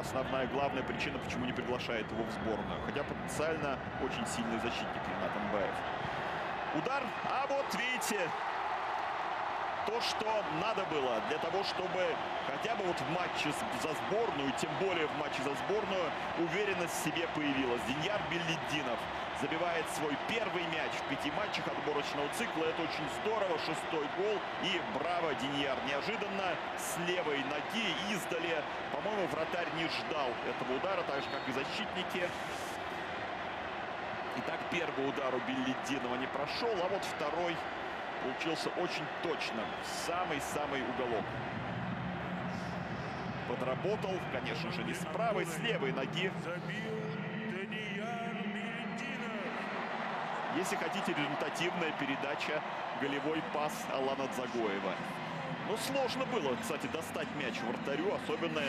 основная, главная причина, почему не приглашает его в сборную. Хотя потенциально очень сильный защитник Ренат Анбаев. Удар, а вот видите, то, что надо было для того, чтобы хотя бы вот в матче за сборную, тем более в матче за сборную, уверенность в себе появилась. Деньяр Беллидинов забивает свой первый мяч в пяти матчах отборочного цикла. Это очень здорово. Шестой гол. И браво, Деньяр. Неожиданно с левой ноги издали. По-моему, вратарь не ждал этого удара, так же, как и защитники. Итак, первый удар у Беллидинова не прошел, а вот второй получился очень точным. Самый-самый уголок. Подработал, конечно же, не с правой, с левой ноги. Если хотите, результативная передача, голевой пас Алана Дзагоева. Но сложно было, кстати, достать мяч вратарю, особенно